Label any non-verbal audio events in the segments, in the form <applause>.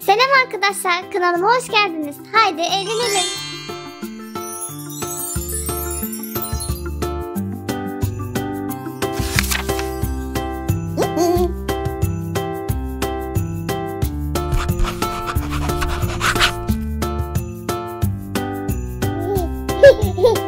Selam arkadaşlar, kanalıma hoş geldiniz. Haydi eğlenelim. <laughs>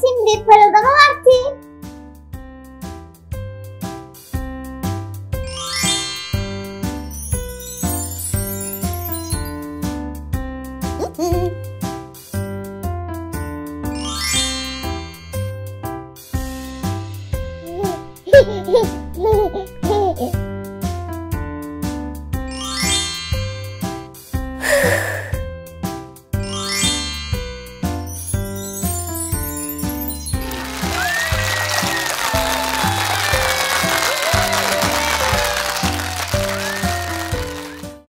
Şimdi parıldama vakti. Hehehehe <laughs>